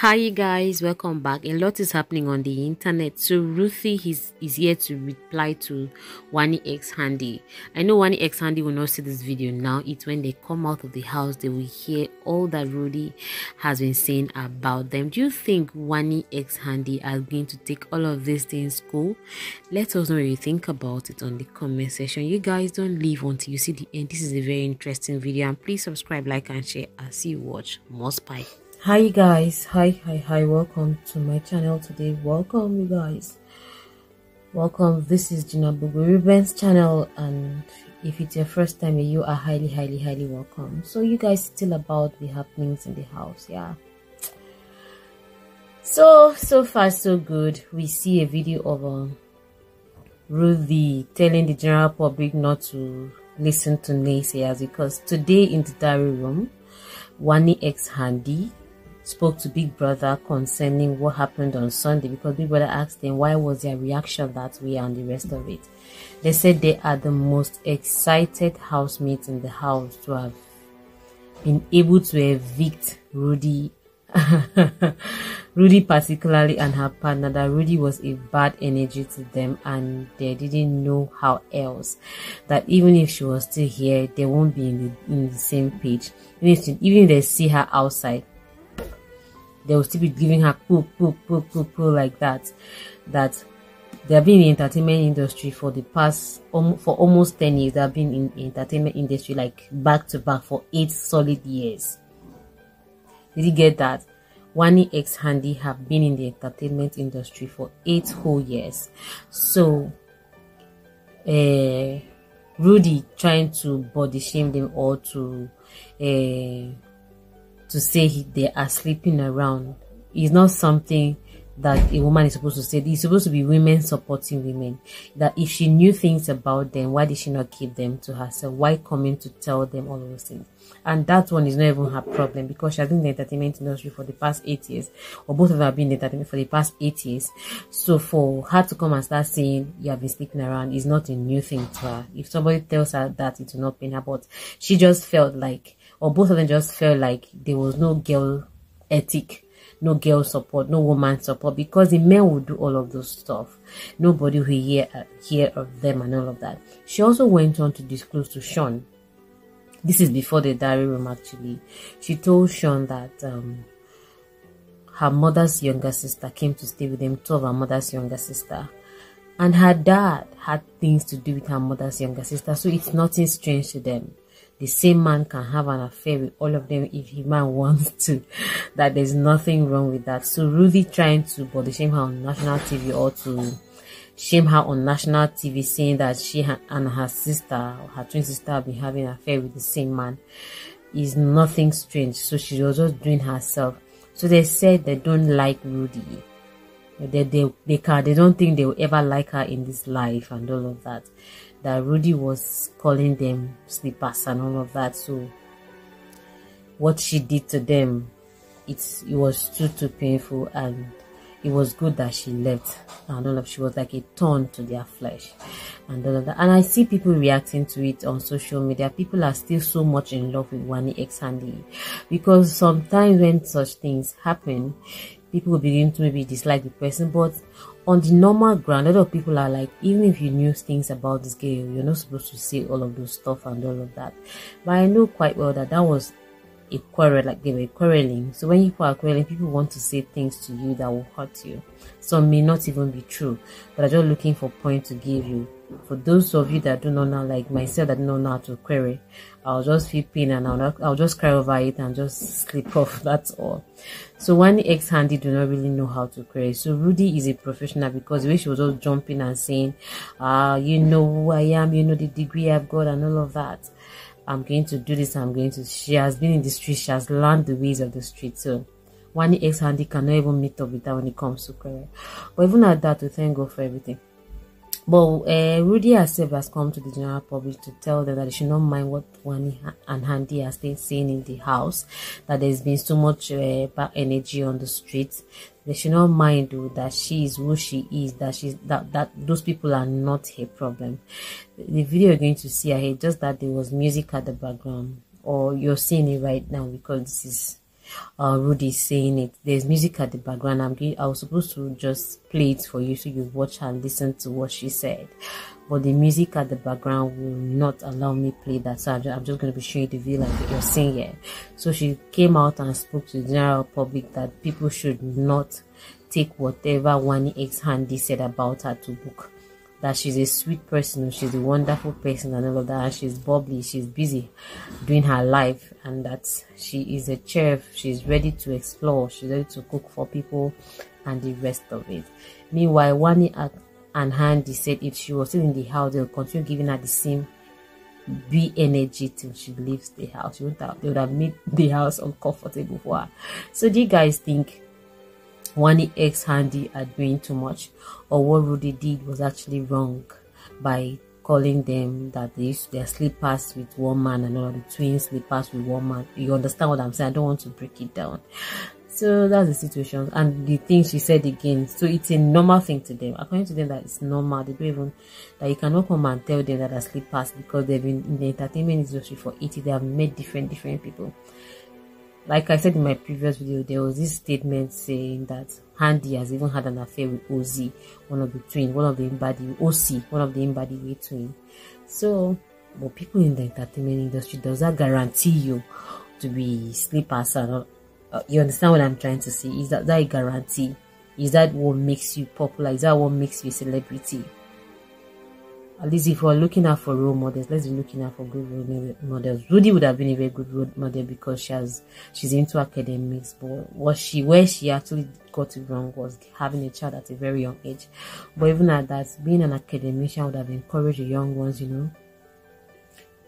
Hi guys, welcome back. A lot is happening on the internet. So Ruthee is, is here to reply to Wanni X Handi. I know Wanni X Handi will not see this video now. It's when they come out of the house they will hear all that Rudy has been saying about them. Do you think Wanni X Handi are going to take all of these things cool? Let us know what you think about it on the comment section. You guys don't leave until you see the end. This is a very interesting video and please subscribe, like and share as you watch more spy hi guys. Hi hi hi. Welcome to my channel today. Welcome you guys. Welcome. This is Gina Bogbo Ruben's channel and if it's your first time you are highly highly highly welcome. So you guys still about the happenings in the house yeah? So so far so good. We see a video of um Ruthee telling the general public not to listen to naysayers because today in the diary room Wanni X Handi spoke to Big Brother concerning what happened on Sunday because Big Brother asked them why was their reaction that way and the rest of it. They said they are the most excited housemates in the house to have been able to evict Rudy. Rudy particularly and her partner that Rudy was a bad energy to them and they didn't know how else that even if she was still here they won't be in the, in the same page even if, even if they see her outside they will still be giving her poop, poop, poop, poop, poop like that. That they have been in the entertainment industry for the past um, for almost 10 years. They have been in entertainment industry like back to back for eight solid years. Did you get that? Wanni X Handy have been in the entertainment industry for eight whole years. So, uh, Rudy trying to body shame them or to uh, to say they are sleeping around is not something that a woman is supposed to say. It's supposed to be women supporting women. That if she knew things about them, why did she not keep them to herself? Why coming to tell them all those things? And that one is not even her problem because she has been in the entertainment industry for the past eight years, or both of them have been in the entertainment for the past eight years. So for her to come and start saying you have been sleeping around is not a new thing to her. If somebody tells her that, it will not pain her. But she just felt like or both of them just felt like there was no girl ethic no girl support no woman support because the men would do all of those stuff. Nobody will hear hear of them and all of that. She also went on to disclose to Shaun. This is before the diary room actually. She told Shaun that um, her mother's younger sister came to stay with them two of her mother's younger sister. And her dad had things to do with her mother's younger sister so it's nothing strange to them the same man can have an affair with all of them if he man wants to. That there's nothing wrong with that. So Ruthee trying to body shame her on national TV or to shame her on national TV saying that she and her sister, her twin sister, have been having an affair with the same man is nothing strange. So she was just doing herself. So they said they don't like Rudy. They, they, they, can, they don't think they will ever like her in this life and all of that that Rudy was calling them sleepers and all of that. So what she did to them, it's it was too too painful and it was good that she left and all of she was like a thorn to their flesh and all of that. And I see people reacting to it on social media. People are still so much in love with Wanni X Handi because sometimes when such things happen, people will begin to maybe dislike the person, but on the normal ground, a lot of people are like, even if you knew things about this girl, you're not supposed to say all of those stuff and all of that. But I know quite well that that was a quarrel, like they were quarreling. So when people are quarreling, people want to say things to you that will hurt you. Some may not even be true, but are just looking for point to give you. For those of you that do not know, like myself, that do not know how to query, I'll just feel pain and I'll, I'll just cry over it and just sleep off. That's all. So Wanni ex-Handi do not really know how to query. So Rudy is a professional because the way she was just jumping and saying, ah, uh, you know who I am, you know the degree I've got and all of that. I'm going to do this, I'm going to. She has been in the street, she has learned the ways of the street. So Wanni ex-Handi cannot even meet up with her when it comes to career. But even at that, we thank God for everything. But uh, Rudy herself has come to the general public to tell them that they should not mind what Wanni and Handi are still saying in the house, that there's been so much uh, bad energy on the streets. They should not mind though, that she is who she is, that she's that that those people are not her problem. The video you're going to see ahead, just that there was music at the background, or you're seeing it right now because this is uh, Rudy saying it. There's music at the background. I'm I was supposed to just play it for you so you watch and listen to what she said. But the music at the background will not allow me play that. So I'm just, I'm just going to be showing the view like you're seeing here. So she came out and spoke to the general public that people should not take whatever Wanni X Handi said about her to book that she's a sweet person, she's a wonderful person, and all of that. She's bubbly, she's busy doing her life, and that she is a chef. She's ready to explore, she's ready to cook for people, and the rest of it. Meanwhile, Wanni and Handi said if she was still in the house, they'll continue giving her the same be energy till she leaves the house. She would have, they would have made the house uncomfortable for her. So, do you guys think Wanni ex Handi are doing too much, or what Rudy did was actually wrong by calling them that they used their slippers with one man and all the twin slippers with one man. You understand what I'm saying? I don't want to break it down. So that's the situation. And the thing she said again, so it's a normal thing to them. According to them, that it's normal. They don't even that you cannot come and tell them that they're slippers because they've been in the entertainment industry for 80. They have met different different people like I said in my previous video, there was this statement saying that Handi has even had an affair with Ozzy, one of the twin, one of the embody OC, one of the embody twin. So, but people in the entertainment industry, does that guarantee you to be sleepers and uh, you understand what I'm trying to say? Is that that a guarantee? Is that what makes you popular? Is that what makes you a celebrity? At least if we're looking out for role models, let's be looking out for good role models. Rudy would have been a very good role model because she has she's into academics, but what she where she actually got it wrong was having a child at a very young age. But even at that, being an academician would have encouraged the young ones, you know.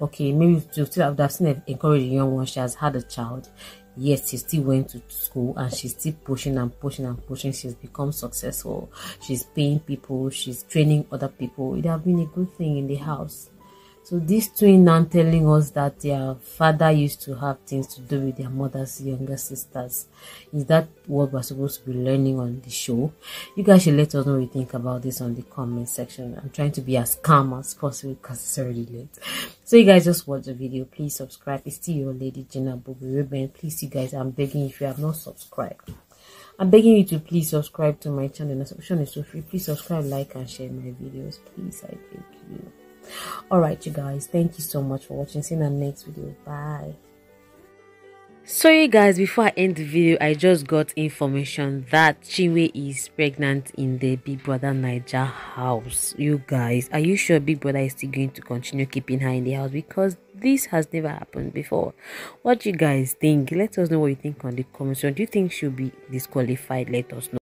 Okay, maybe to still have seen encourage the young ones. She has had a child yes, she still went to school and she's still pushing and pushing and pushing. She's become successful. She's paying people. She's training other people. It have been a good thing in the house. So this twin now telling us that their father used to have things to do with their mother's younger sisters. Is that what we're supposed to be learning on the show? You guys should let us know what you think about this on the comment section. I'm trying to be as calm as possible because it's already late. So you guys just watch the video. Please subscribe. It's still your lady Gina Bogbo Ruben. Please you guys, I'm begging if you have not subscribed. I'm begging you to please subscribe to my channel. The subscription is so free. Please subscribe, like, and share my videos. Please, I beg you all right you guys thank you so much for watching see you in the next video bye Sorry guys, before I end the video, I just got information that Chinwe is pregnant in the Big Brother Naija house. You guys, are you sure Big Brother is still going to continue keeping her in the house? Because this has never happened before. What do you guys think? Let us know what you think on the comments. Do you think she'll be disqualified? Let us know.